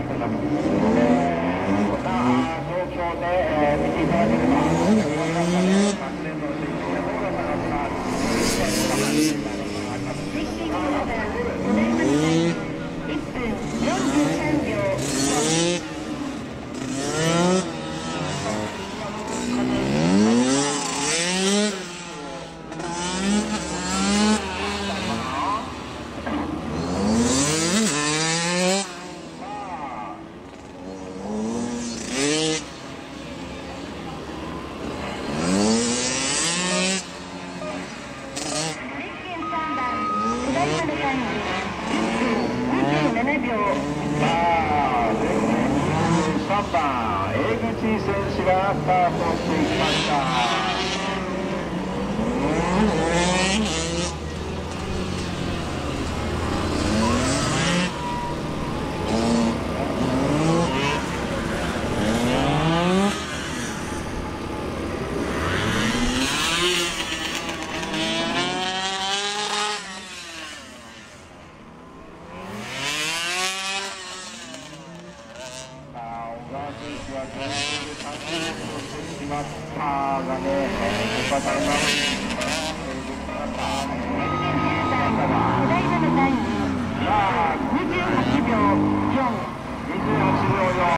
っております。えー、こんな状況で、見ていただければ、思いますので、昨年度の実績がどうだったのか、見ていただきます。3番江口選手がスタートしていきましたしまったがね、えー、されます。